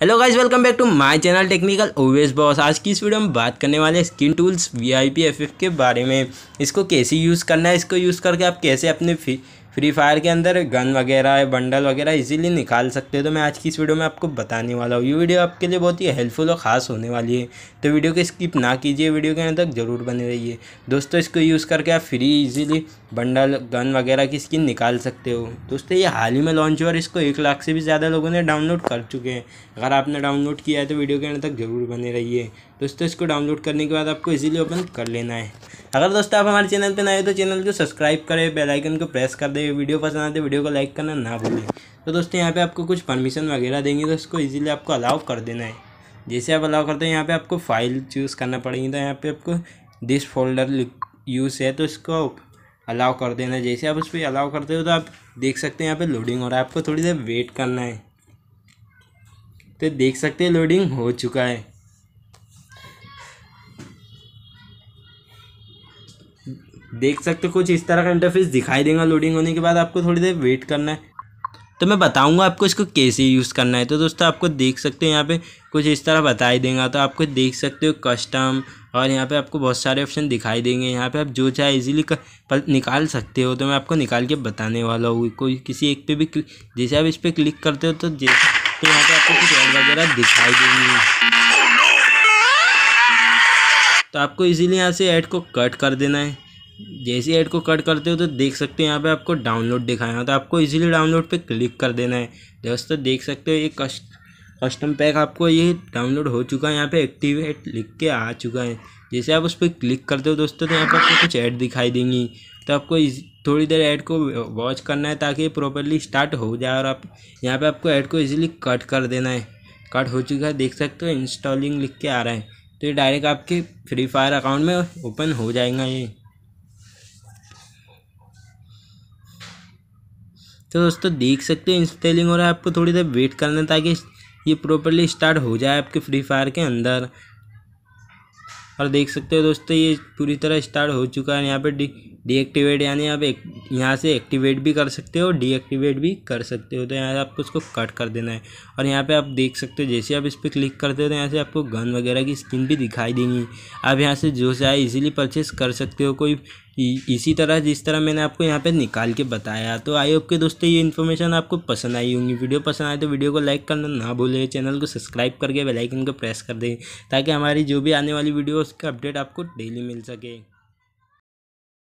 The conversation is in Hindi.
Hello guys welcome back to my channel technical Owais boss आज की इस वीडियो में बात करने वाले स्किन टूल्स वी आई के बारे में। इसको कैसे यूज़ करना है? इसको यूज़ करके आप कैसे अपने फ्री फायर के अंदर गन वगैरह, बंडल वगैरह इजीली निकाल सकते हो। तो मैं आज की इस वीडियो में आपको बताने वाला हूँ। ये वीडियो आपके लिए बहुत ही हेल्पफुल और ख़ास होने वाली है। तो वीडियो को स्किप ना कीजिए। वीडियो के अंदर तक ज़रूर बने रहिए। दोस्तों, इसको यूज़ करके आप फ्री इजीली बंडल, गन वगैरह की स्किन निकाल सकते हो। दोस्तों, ये हाल ही में लॉन्च हुआ और इसको एक लाख से भी ज़्यादा लोगों ने डाउनलोड कर चुके हैं। अगर आपने डाउनलोड किया है तो वीडियो के अंदर तक ज़रूर बने रहिए। दोस्तों, इसको डाउनलोड करने के बाद आपको इजीली ओपन कर लेना है। अगर दोस्तों आप हमारे चैनल पर नए तो चैनल को सब्सक्राइब करें, बेल आइकन को प्रेस कर दें, वीडियो पसंद आते वीडियो को लाइक करना ना भूलें। तो दोस्तों यहाँ पे आपको कुछ परमिशन वगैरह देंगे तो उसको ईजिली आपको अलाउ कर देना है। जैसे आप अलाउ करते हैं, यहाँ पे आपको फ़ाइल चूज़ करना पड़ेगी तो यहाँ पे आपको दिस फोल्डर यूज़ है तो इसको अलाउ कर देना जैसे आप उस पर अलाउ करते हो तो आप देख सकते हैं यहाँ पे लोडिंग हो रहा है, आपको थोड़ी देर वेट करना है। तो देख सकते हैं लोडिंग हो चुका है। देख सकते हो, कुछ इस तरह का इंटरफेस दिखाई देगा लोडिंग होने के बाद आपको थोड़ी देर वेट करना है। तो मैं बताऊँगा आपको इसको कैसे यूज़ करना है। तो दोस्तों, आपको देख सकते हो यहाँ पे कुछ इस तरह बताई देगा। तो आपको देख सकते हो कस्टम और यहाँ पे आपको बहुत सारे ऑप्शन दिखाई देंगे। यहाँ पे आप जो चाहे इजीली निकाल सकते हो। तो मैं आपको निकाल के बताने वाला हूँ। कोई किसी एक पे भी जैसे आप इस पर क्लिक करते हो तो जैसे तो यहाँ पे आपको कुछ वगैरह दिखाई देंगे। तो आपको इजीली यहाँ से ऐड को कट कर देना है। जैसे ऐड को कट करते हो तो देख सकते हो यहाँ पे आपको डाउनलोड दिखाया तो आपको इजीली डाउनलोड पे क्लिक कर देना है। दोस्तों, देख सकते हो ये कस्ट, कस्टम पैक आपको ये डाउनलोड हो चुका है। यहाँ पे एक्टिवेट लिख के आ चुका है। जैसे आप उस पर क्लिक करते हो दोस्तों तो यहाँ पर आपको कुछ ऐड दिखाई देंगी। तो आपको थोड़ी देर ऐड को वॉच करना है ताकि प्रॉपरली स्टार्ट हो जाए और आप, यहाँ पे आपको ऐड को इजीली कट कर देना है। कट हो चुका है, देख सकते हो, इंस्टॉलिंग लिख के आ रहा है। तो ये डायरेक्ट आपके फ्री फायर अकाउंट में ओपन हो जाएगा ये। तो दोस्तों, देख सकते हो इंस्टॉलिंग हो रहा है आपको थोड़ी देर वेट करना ताकि ये प्रॉपरली स्टार्ट हो जाए आपके फ्री फायर के अंदर। और देख सकते हो दोस्तों, ये पूरी तरह स्टार्ट हो चुका है यहाँ पे डीएक्टिवेट यानी आप एक, यहाँ से एक्टिवेट भी कर सकते हो डीएक्टिवेट भी कर सकते हो। तो यहाँ से आपको उसको कट कर देना है। और यहाँ पे आप देख सकते हो, जैसे आप इस पर क्लिक करते हो तो यहाँ से आपको गन वगैरह की स्किन भी दिखाई देंगी। आप यहाँ से जो चाहे इजीली परचेस कर सकते हो, कोई इसी तरह, जिस तरह मैंने आपको यहाँ पे निकाल के बताया। तो आई होप के दोस्तों ये इन्फॉर्मेशन आपको पसंद आई होंगी। वीडियो पसंद आए तो वीडियो को लाइक करना ना भूलें चैनल को सब्सक्राइब करके बेल आइकन को प्रेस कर दें, ताकि हमारी जो भी आने वाली वीडियो उसका अपडेट आपको डेली मिल सके।